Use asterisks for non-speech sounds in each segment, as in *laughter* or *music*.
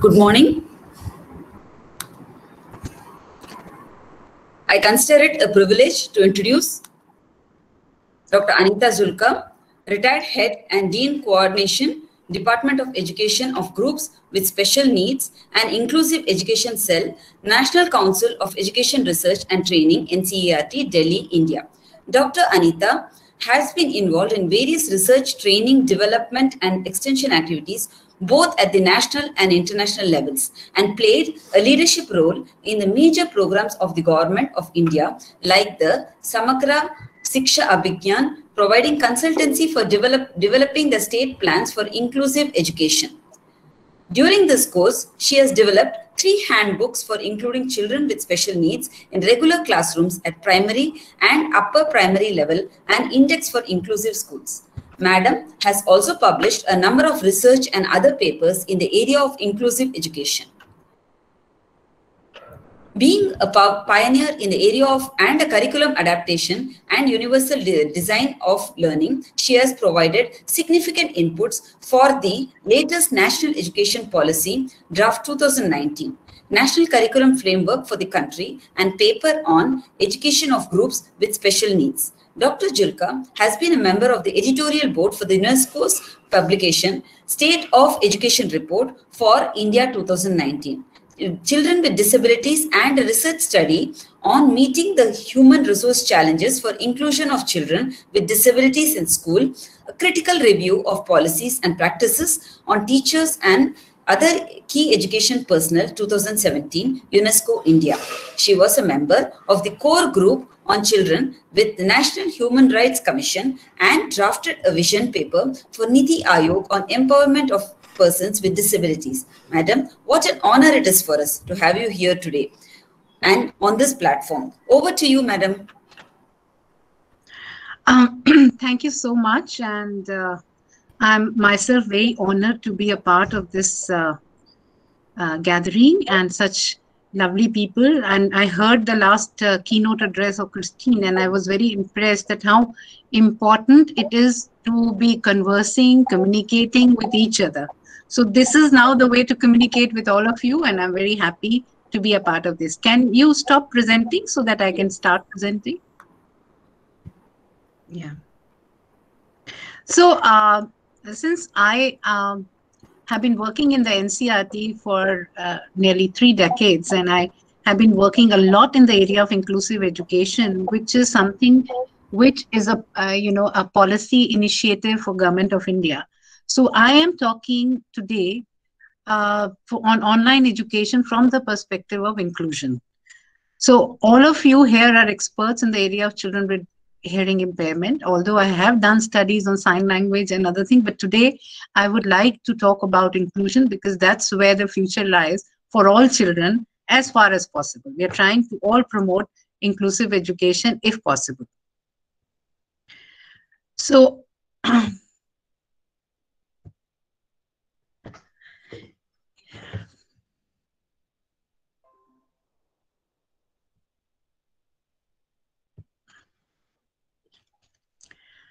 Good morning. I consider it a privilege to introduce Dr. Anita Julka, retired head and dean coordination, Department of Education of Groups with Special Needs and Inclusive Education Cell, National Council of Education Research and Training, NCERT, Delhi, India. Dr. Anita has been involved in various research, training, development, and extension activities both at the national and international levels and played a leadership role in the major programs of the government of India like the Samagra Shiksha Abhiyan, providing consultancy for develop, developing the state plans for inclusive education. During this course, she has developed three handbooks for including children with special needs in regular classrooms at primary and upper primary level and index for inclusive schools. Madam has also published a number of research and other papers in the area of inclusive education. Being a pioneer in the area of and a curriculum adaptation and universal de design of learning, she has provided significant inputs for the latest National Education Policy Draft 2019, National Curriculum Framework for the country, and paper on education of groups with special needs. Dr. Julka has been a member of the editorial board for the UNESCO's publication State of Education Report for India 2019 children with disabilities and a research study on meeting the human resource challenges for inclusion of children with disabilities in school, a critical review of policies and practices on teachers and other key education personnel 2017 UNESCO India. She was a member of the core group on children with the National Human Rights Commission and drafted a vision paper for Niti Aayog on empowerment of persons with disabilities. Madam, what an honor it is for us to have you here today and on this platform. Over to you, Madam. Um, *clears throat* thank you so much. And uh, I'm myself very honored to be a part of this uh, uh, gathering and such lovely people. And I heard the last uh, keynote address of Christine, and I was very impressed at how important it is to be conversing, communicating with each other. So this is now the way to communicate with all of you, and I'm very happy to be a part of this. Can you stop presenting so that I can start presenting? Yeah. So uh, since I um, have been working in the NCERT for uh, nearly three decades, and I have been working a lot in the area of inclusive education, which is something which is a uh, you know a policy initiative for government of India. So I am talking today uh, for, on online education from the perspective of inclusion. So all of you here are experts in the area of children with hearing impairment, although I have done studies on sign language and other things, but today I would like to talk about inclusion because that's where the future lies for all children as far as possible. We are trying to all promote inclusive education if possible. So *clears throat*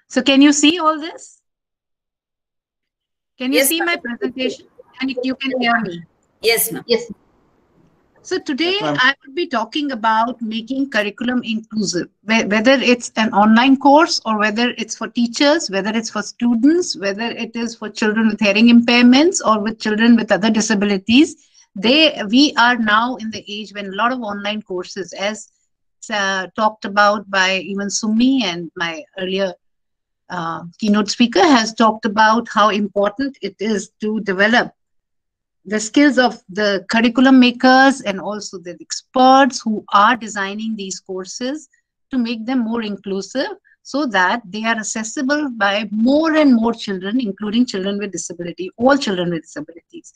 So can you see all this? Can you yes, see my presentation? And if you can hear me? Yes, ma'am. Yes. So today yes, I will be talking about making curriculum inclusive, whether it's an online course or whether it's for teachers, whether it's for students, whether it is for children with hearing impairments or with children with other disabilities. They, we are now in the age when a lot of online courses, as uh, talked about by even Sumi and my earlier uh, keynote speaker has talked about how important it is to develop the skills of the curriculum makers and also the experts who are designing these courses to make them more inclusive so that they are accessible by more and more children, including children with disability, all children with disabilities.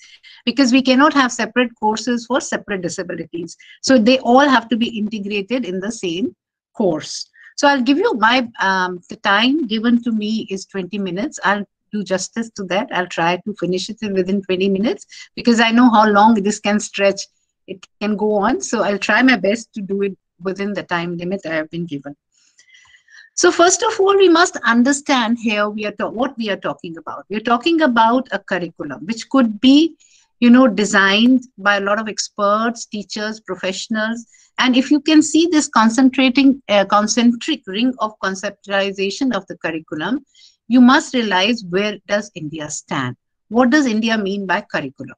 Because we cannot have separate courses for separate disabilities. So they all have to be integrated in the same course. So I'll give you my, um, the time given to me is 20 minutes. I'll do justice to that. I'll try to finish it within 20 minutes because I know how long this can stretch. It can go on. So I'll try my best to do it within the time limit I have been given. So first of all, we must understand here we are what we are talking about. We are talking about a curriculum, which could be you know, designed by a lot of experts, teachers, professionals. And if you can see this concentrating, uh, concentric ring of conceptualization of the curriculum, you must realize where does India stand? What does India mean by curriculum?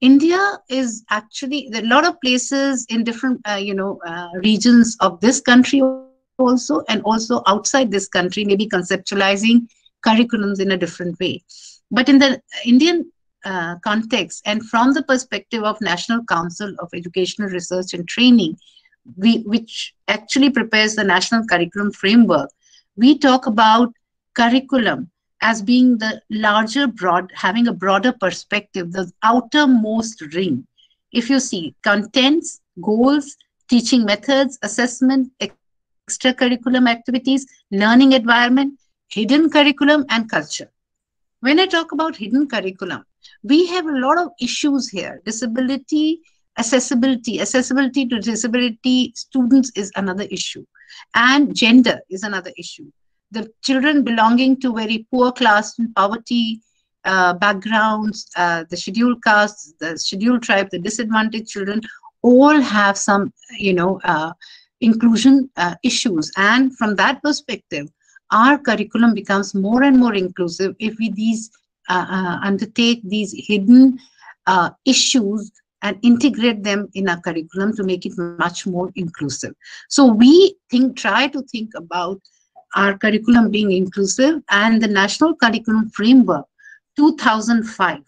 India is actually a lot of places in different, uh, you know, uh, regions of this country also, and also outside this country, maybe conceptualizing curriculums in a different way. But in the Indian uh, context and from the perspective of National Council of Educational Research and Training, we, which actually prepares the national curriculum framework, we talk about curriculum as being the larger broad, having a broader perspective, the outermost ring. If you see contents, goals, teaching methods, assessment, extracurriculum activities, learning environment, hidden curriculum, and culture. When I talk about hidden curriculum, we have a lot of issues here. Disability, accessibility, accessibility to disability students is another issue. And gender is another issue. The children belonging to very poor class and poverty uh, backgrounds, uh, the scheduled castes, the scheduled tribe, the disadvantaged children, all have some, you know, uh, inclusion uh, issues. And from that perspective, our curriculum becomes more and more inclusive if we these undertake these hidden uh, issues and integrate them in our curriculum to make it much more inclusive. So we think, try to think about our curriculum being inclusive and the National Curriculum Framework 2005,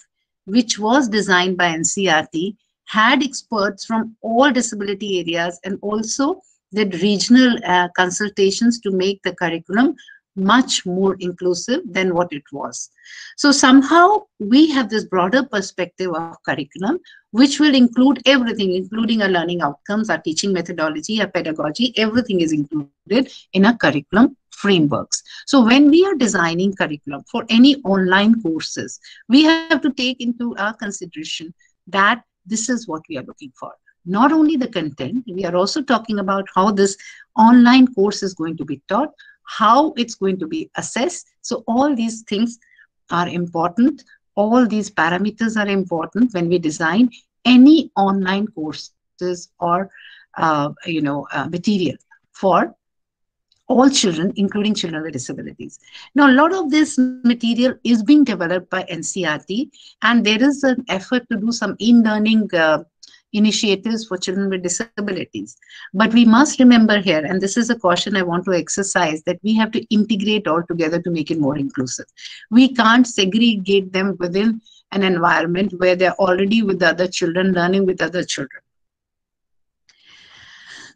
which was designed by NCERT, had experts from all disability areas and also did regional uh, consultations to make the curriculum much more inclusive than what it was. So somehow we have this broader perspective of curriculum, which will include everything, including our learning outcomes, our teaching methodology, our pedagogy, everything is included in our curriculum frameworks. So when we are designing curriculum for any online courses, we have to take into our consideration that this is what we are looking for. Not only the content, we are also talking about how this online course is going to be taught, how it's going to be assessed. So all these things are important. All these parameters are important when we design any online courses or uh, you know uh, material for all children, including children with disabilities. Now, a lot of this material is being developed by NCERT, and there is an effort to do some in-learning uh, initiatives for children with disabilities. But we must remember here, and this is a caution I want to exercise, that we have to integrate all together to make it more inclusive. We can't segregate them within an environment where they're already with other children, learning with other children.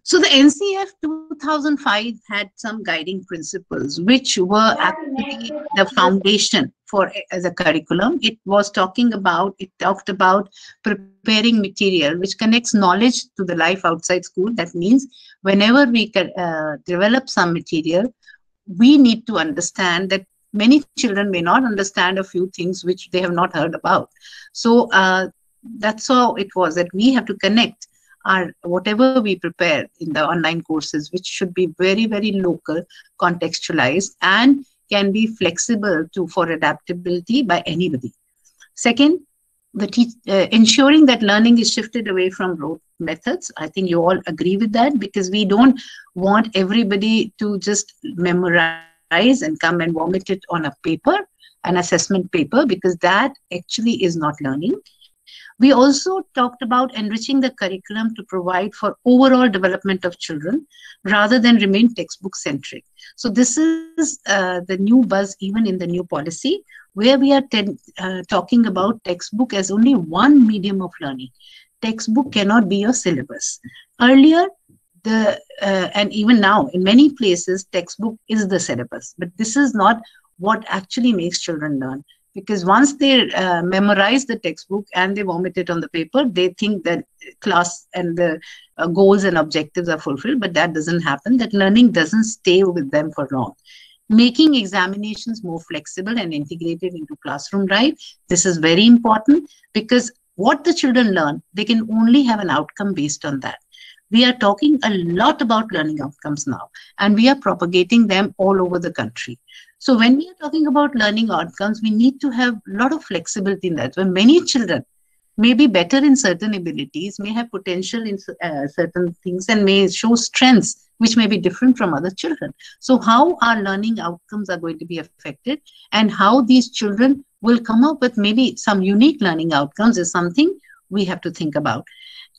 So the NCF 2005 had some guiding principles, which were actually the foundation for the curriculum. It was talking about, it talked about preparing material, which connects knowledge to the life outside school. That means whenever we uh, develop some material, we need to understand that many children may not understand a few things which they have not heard about. So uh, that's how it was that we have to connect our whatever we prepare in the online courses, which should be very, very local, contextualized, and can be flexible to for adaptability by anybody. Second, the te- uh, ensuring that learning is shifted away from rote methods. I think you all agree with that because we don't want everybody to just memorize and come and vomit it on a paper, an assessment paper, because that actually is not learning. We also talked about enriching the curriculum to provide for overall development of children rather than remain textbook centric. So this is uh, the new buzz even in the new policy where we are uh, talking about textbook as only one medium of learning. Textbook cannot be your syllabus. Earlier, the uh, and even now in many places textbook is the syllabus but this is not what actually makes children learn because once they uh, memorize the textbook and they vomit it on the paper they think that class and the uh, goals and objectives are fulfilled but that doesn't happen. That learning doesn't stay with them for long. Making examinations more flexible and integrated into classroom life this is very important because what the children learn they can only have an outcome based on that. We are talking a lot about learning outcomes now and we are propagating them all over the country so when we are talking about learning outcomes, we need to have a lot of flexibility in that. When many children may be better in certain abilities, may have potential in uh, certain things, and may show strengths which may be different from other children. So, how our learning outcomes are going to be affected, and how these children will come up with maybe some unique learning outcomes is something we have to think about.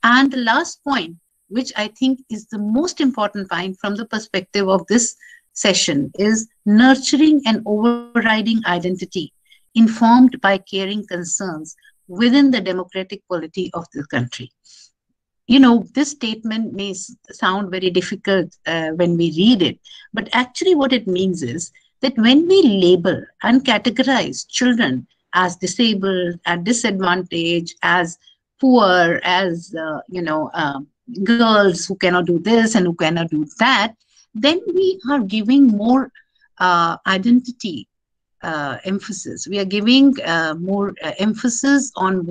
And the last point, which I think is the most important point from the perspective of this session, is nurturing and overriding identity informed by caring concerns within the democratic polity of the country. You know, this statement may sound very difficult uh, when we read it, but actually, what it means is that when we label and categorize children as disabled, at disadvantage, as poor, as uh, you know, um, girls who cannot do this and who cannot do that, then we are giving more uh, identity uh, emphasis. We are giving uh, more uh, emphasis on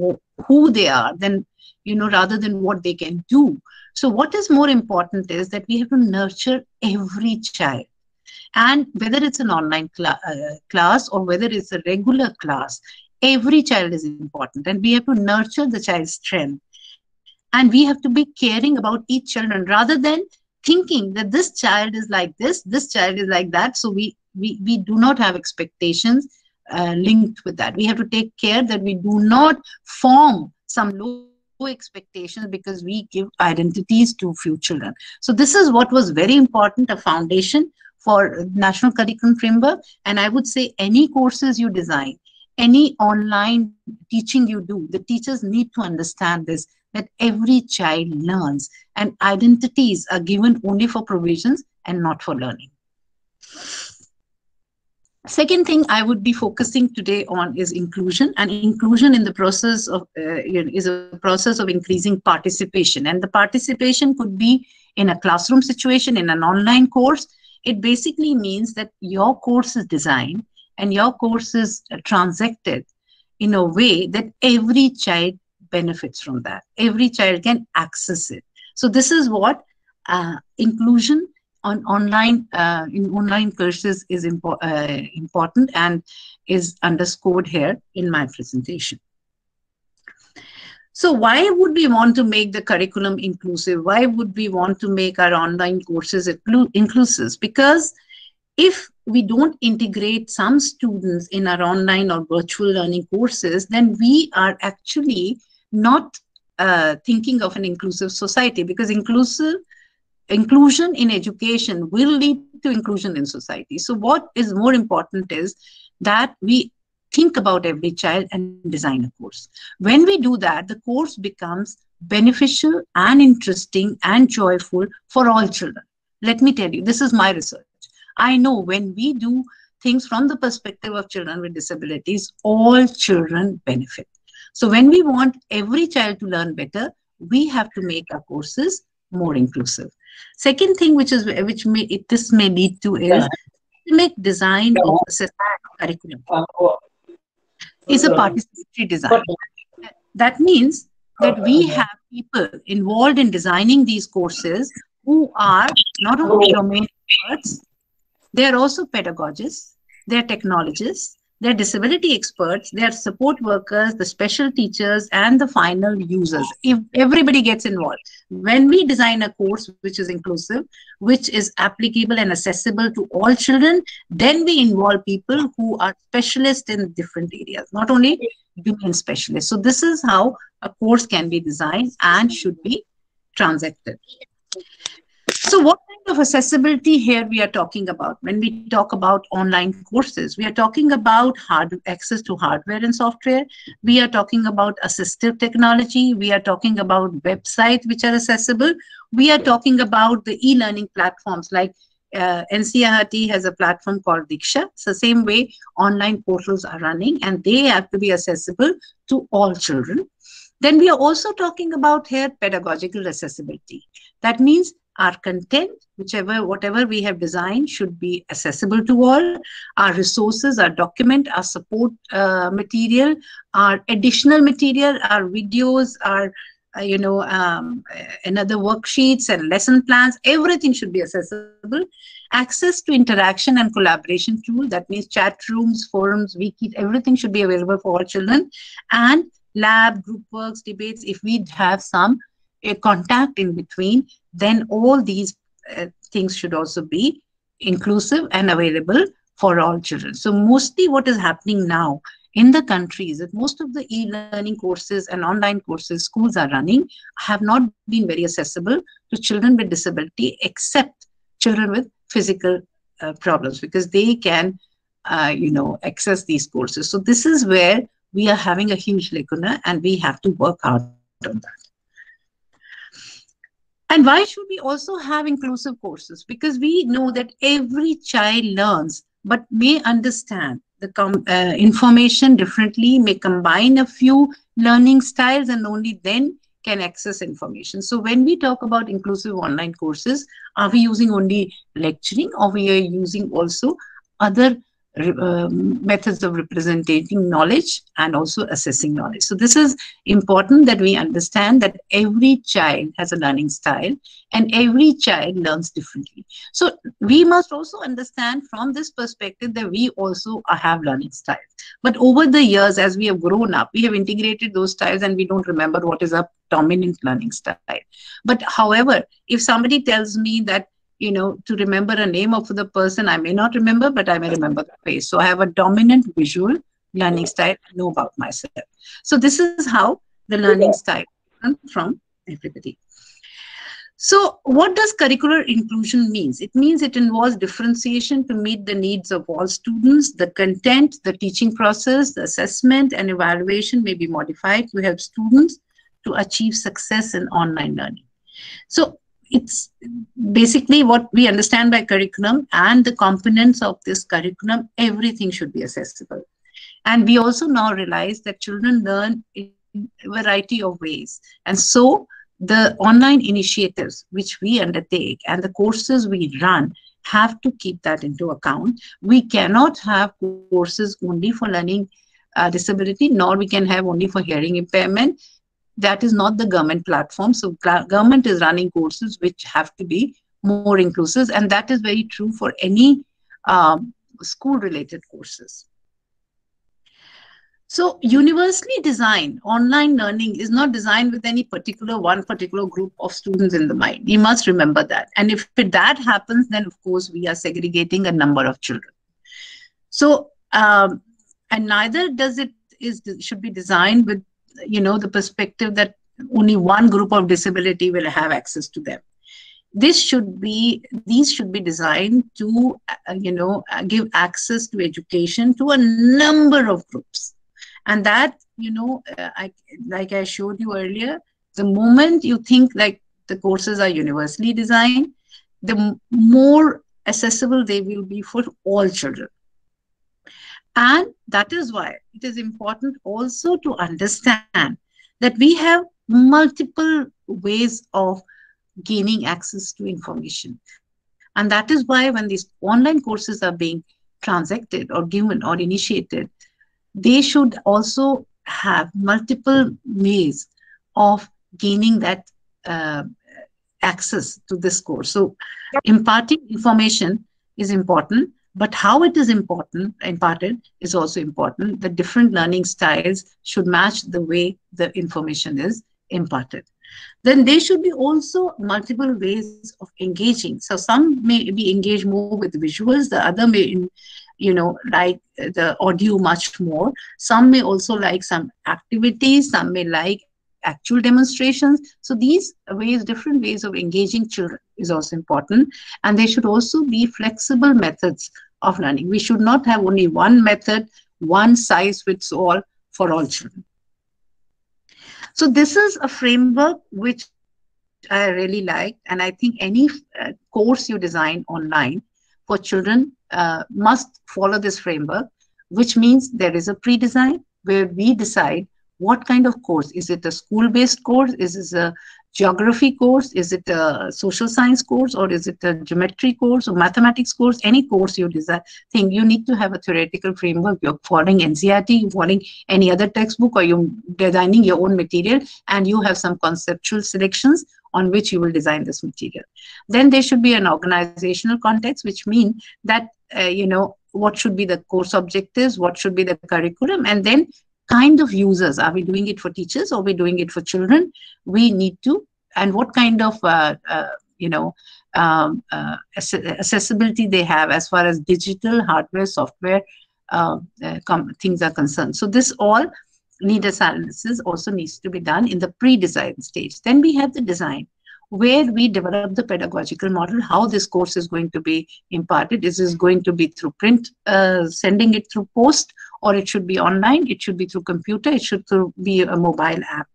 who they are than, you know, rather than what they can do. So, what is more important is that we have to nurture every child. And whether it's an online cl- uh, class or whether it's a regular class, every child is important. And we have to nurture the child's strength. And we have to be caring about each children rather than thinking that this child is like this, this child is like that. So we we, we do not have expectations uh, linked with that. We have to take care that we do not form some low expectations because we give identities to few children. So this is what was very important, a foundation for national curriculum framework. And I would say any courses you design, any online teaching you do, the teachers need to understand this, that every child learns and identities are given only for provisions and not for learning. Second thing I would be focusing today on is inclusion, and inclusion in the process of uh, is a process of increasing participation. And the participation could be in a classroom situation, in an online course. It basically means that your course is designed and your course is transacted in a way that every child benefits from that. Every child can access it. So this is what uh, inclusion on online uh, in online courses is impo- uh, important and is underscored here in my presentation. So why would we want to make the curriculum inclusive? Why would we want to make our online courses inclusive? Because if we don't integrate some students in our online or virtual learning courses, then we are actually not uh, thinking of an inclusive society because inclusive inclusion in education will lead to inclusion in society. So, what is more important is that we think about every child and design a course. When we do that, the course becomes beneficial and interesting and joyful for all children. Let me tell you, this is my research. I know when we do things from the perspective of children with disabilities, all children benefit. So, when we want every child to learn better, we have to make our courses more inclusive. Second thing, which is which may it, this may lead to is make design of the curriculum uh, is a uh, participatory design. That means that we uh, have people involved in designing these courses who are not only oh. domain experts, they are also pedagogists, they are technologists, they're disability experts, they're support workers, the special teachers, and the final users. If everybody gets involved. When we design a course which is inclusive, which is applicable and accessible to all children, then we involve people who are specialists in different areas, not only domain specialists. So this is how a course can be designed and should be transacted. So what of accessibility here we are talking about when we talk about online courses? We are talking about hard access to hardware and software. We are talking about assistive technology. We are talking about websites which are accessible. We are talking about the e-learning platforms like uh, NCERT has a platform called Diksha. So same way online portals are running and they have to be accessible to all children. Then we are also talking about here pedagogical accessibility. That means our content whichever whatever we have designed should be accessible to all. Our resources our document our support uh, material our additional material our videos our uh, you know um, another worksheets and lesson plans everything should be accessible. Access to interaction and collaboration tool that means chat rooms forums wikis everything should be available for all children. And lab, group works, debates, if we have some a contact in between, then all these uh, things should also be inclusive and available for all children. So mostly what is happening now in the countries that most of the e-learning courses and online courses schools are running have not been very accessible to children with disability except children with physical uh, problems because they can uh, you know access these courses so this is where we are having a huge lacuna and we have to work hard on that and why should we also have inclusive courses? Because we know that every child learns, but may understand the uh, information differently, may combine a few learning styles, and only then can access information. So when we talk about inclusive online courses, are we using only lecturing or we are using also other um, methods of representing knowledge and also assessing knowledge. So this is important that we understand that every child has a learning style and every child learns differently. So we must also understand from this perspective that we also have learning styles. But over the years, as we have grown up, we have integrated those styles and we don't remember what is our dominant learning style. But however, if somebody tells me that you know, to remember a name of the person, I may not remember, but I may remember the face. So I have a dominant visual learning style. I know about myself. So this is how the learning style from everybody. So what does curricular inclusion means? It means it involves differentiation to meet the needs of all students. The content, the teaching process, the assessment and evaluation may be modified to help students to achieve success in online learning. So it's basically what we understand by curriculum and the components of this curriculum, everything should be accessible. And we also now realize that children learn in a variety of ways. And so the online initiatives which we undertake and the courses we run have to keep that into account. We cannot have courses only for learning uh, disability, nor we can have only for hearing impairment that is not the government platform. So government is running courses which have to be more inclusive, and that is very true for any um, school-related courses. So universally designed online learning is not designed with any particular one particular group of students in the mind. You must remember that. And if that happens, then of course we are segregating a number of children. So um, and neither does it is should be designed with you know the perspective that only one group of disability will have access to them. This should be these should be designed to uh, you know uh, give access to education to a number of groups. And that you know uh, I, like i showed you earlier the moment you think like the courses are universally designed the more accessible they will be for all children and that is why it is important also to understand that we have multiple ways of gaining access to information. And that is why when these online courses are being transacted or given or initiated, they should also have multiple ways of gaining that uh, access to this course. So imparting information is important, but how it is important, imparted is also important. The different learning styles should match the way the information is imparted. Then there should be also multiple ways of engaging. So some may be engaged more with visuals, the other may, you know, like the audio much more. Some may also like some activities, some may like actual demonstrations. So these ways, different ways of engaging children is also important. And there should also be flexible methods of learning. We should not have only one method, one size fits all for all children. So this is a framework which I really like. And I think any uh, course you design online for children uh, must follow this framework, which means there is a pre-design where we decide what kind of course? Is it a school-based course? Is it a geography course? Is it a social science course? Or is it a geometry course or mathematics course? Any course you design think you need to have a theoretical framework. You're following ncert you're following any other textbook or you're designing your own material and you have some conceptual selections on which you will design this material. Then there should be an organizational context which mean that uh, you know what should be the course objectives what should be the curriculum and then kind of users? Are we doing it for teachers or we doing it for children? We need to. And what kind of uh, uh, you know um, uh, accessibility they have as far as digital hardware software uh, uh, things are concerned. So this all need a analysis also needs to be done in the pre-design stage. Then we have the design where we develop the pedagogical model, how this course is going to be imparted. Is this going to be through print, uh, sending it through post, or it should be online, it should be through computer, it should be a mobile app.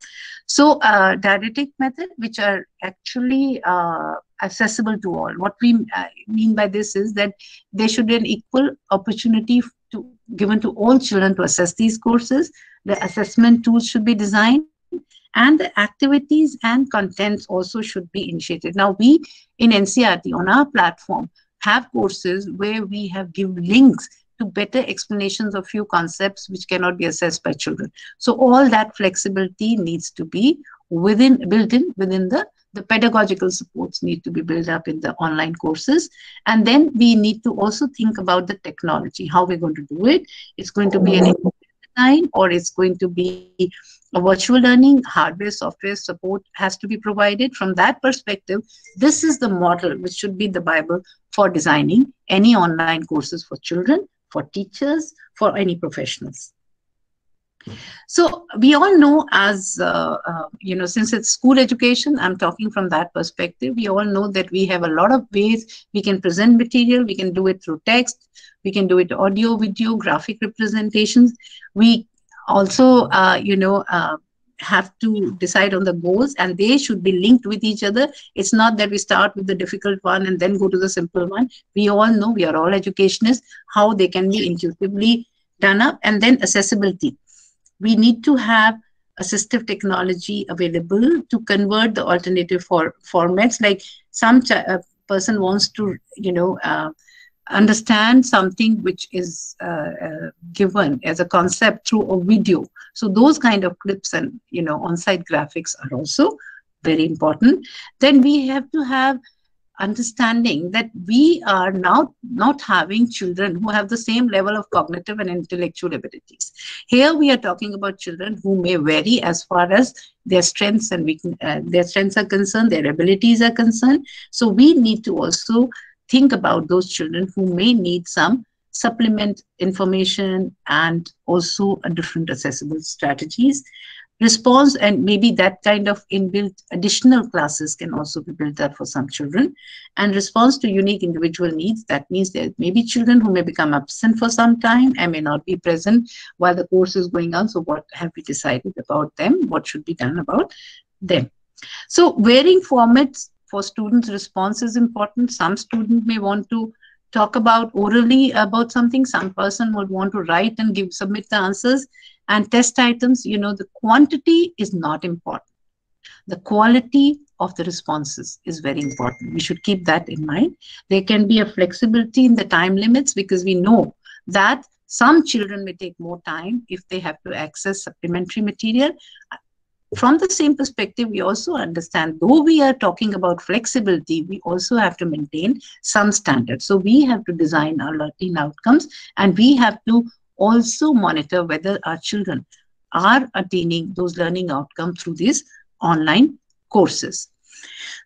So uh, didactic method, which are actually uh, accessible to all. What we uh, mean by this is that there should be an equal opportunity to given to all children to assess these courses. The assessment tools should be designed and the activities and contents also should be initiated. Now we in NCERT on our platform have courses where we have given links to better explanations of few concepts which cannot be assessed by children. So all that flexibility needs to be within built in within the the pedagogical supports need to be built up in the online courses. And then we need to also think about the technology how we're going to do it. It's going to be an design or it's going to be a virtual learning hardware software support has to be provided. From that perspective this is the model which should be the bible for designing any online courses for children for teachers for any professionals. So we all know as uh, uh, you know since it's school education i'm talking from that perspective we all know that we have a lot of ways we can present material. We can do it through text. We can do it audio video graphic representations. We also uh, you know uh, have to decide on the goals and they should be linked with each other. It's not that we start with the difficult one and then go to the simple one. We all know we are all educationists how they can be intuitively done up and then accessibility. We need to have assistive technology available to convert the alternative for formats. Like some uh, person wants to you know uh, understand something which is uh, uh, given as a concept through a video. So those kind of clips and you know on-site graphics are also very important. Then we have to have understanding that we are now not having children who have the same level of cognitive and intellectual abilities. Here we are talking about children who may vary as far as their strengths and weakness, uh, their strengths are concerned their abilities are concerned. So we need to also think about those children who may need some supplement information and also a different accessible strategies. Response and maybe that kind of inbuilt additional classes can also be built up for some children. And response to unique individual needs that means there may be children who may become absent for some time and may not be present while the course is going on. So what have we decided about them? What should be done about them? So varying formats for students response is important. Some student may want to talk about orally about something. Some person would want to write and give submit the answers. And test items you know the quantity is not important. The quality of the responses is very important. We should keep that in mind. There can be a flexibility in the time limits because we know that some children may take more time if they have to access supplementary material from the same perspective, we also understand, though we are talking about flexibility, we also have to maintain some standards. So we have to design our learning outcomes and we have to also monitor whether our children are attaining those learning outcomes through these online courses.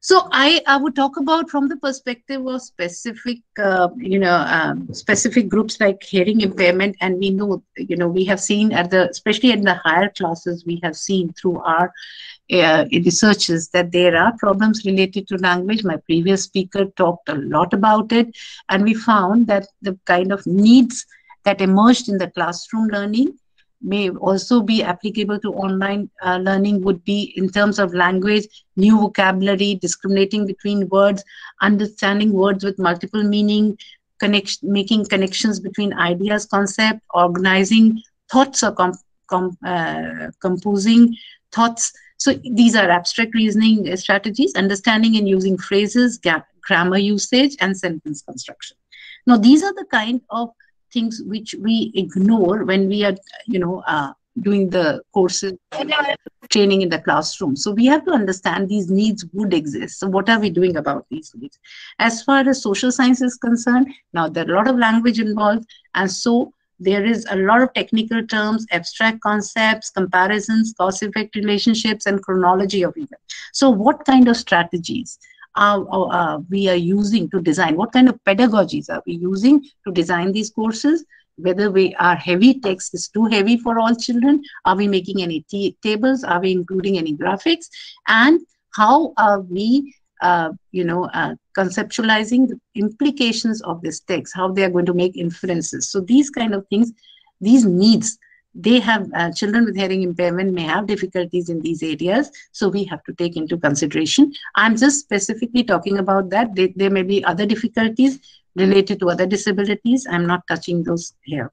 So I, I would talk about from the perspective of specific, uh, you know, um, specific groups like hearing impairment, and we know, you know, we have seen at the, especially in the higher classes, we have seen through our uh, researches that there are problems related to language. My previous speaker talked a lot about it, and we found that the kind of needs that emerged in the classroom learning may also be applicable to online uh, learning would be in terms of language, new vocabulary, discriminating between words, understanding words with multiple meaning, connection, making connections between ideas, concept, organizing thoughts or com, com, uh, composing thoughts. So these are abstract reasoning strategies, understanding and using phrases, grammar usage, and sentence construction. Now, these are the kind of things which we ignore when we are, you know, uh, doing the courses training in the classroom. So we have to understand these needs would exist. So what are we doing about these needs? As far as social science is concerned, now there are a lot of language involved. And so there is a lot of technical terms, abstract concepts, comparisons, cause-effect relationships, and chronology of events. So what kind of strategies are, uh, we are using to design? What kind of pedagogies are we using to design these courses? Whether we are heavy text is too heavy for all children? Are we making any tables? Are we including any graphics? And how are we uh, you know, uh, conceptualizing the implications of this text, how they are going to make inferences. So these kind of things, these needs, they have uh, children with hearing impairment may have difficulties in these areas. So we have to take into consideration. I'm just specifically talking about that. They, there may be other difficulties related to other disabilities. I'm not touching those here.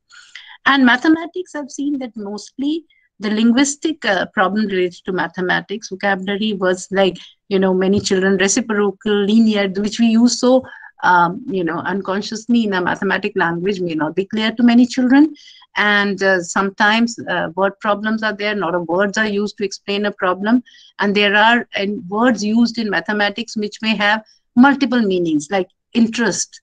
And mathematics, I've seen that mostly the linguistic uh, problem related to mathematics vocabulary was like you know many children reciprocal linear which we use so um, you know unconsciously in a mathematic language may not be clear to many children and uh, sometimes uh, word problems are there A lot of words are used to explain a problem and there are and words used in mathematics which may have multiple meanings like interest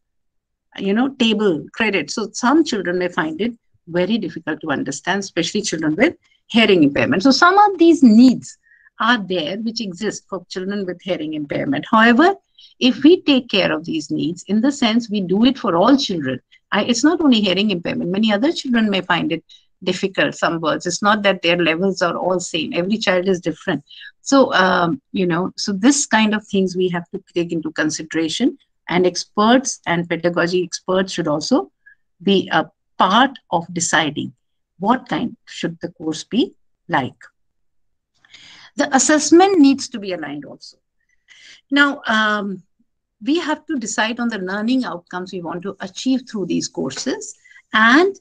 you know table credit so some children may find it very difficult to understand especially children with hearing impairment. So some of these needs are there which exist for children with hearing impairment. However, if we take care of these needs, in the sense we do it for all children, I, it's not only hearing impairment. Many other children may find it difficult, some words. It's not that their levels are all same. Every child is different. So, um, you know, so this kind of things we have to take into consideration. And experts and pedagogy experts should also be a part of deciding what kind should the course be like. The assessment needs to be aligned also. Now, um, we have to decide on the learning outcomes we want to achieve through these courses. And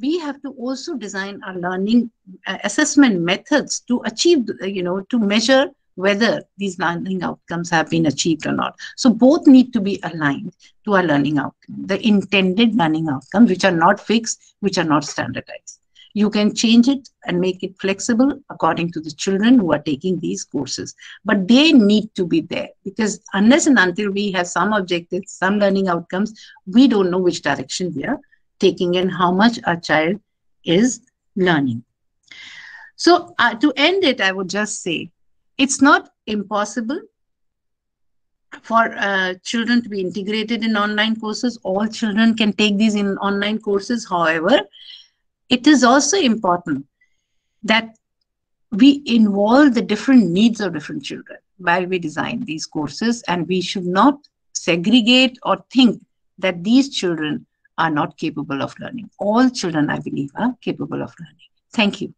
we have to also design our learning uh, assessment methods to achieve you know to measure whether these learning outcomes have been achieved or not. So both need to be aligned to our learning outcome the intended learning outcomes which are not fixed which are not standardized you can change it and make it flexible according to the children who are taking these courses. But they need to be there because unless and until we have some objectives, some learning outcomes, we don't know which direction we are taking and how much our child is learning. So uh, to end it, I would just say it's not impossible for uh, children to be integrated in online courses. All children can take these in online courses. However, it is also important that we involve the different needs of different children while we design these courses and we should not segregate or think that these children are not capable of learning. All children, I believe, are capable of learning. Thank you.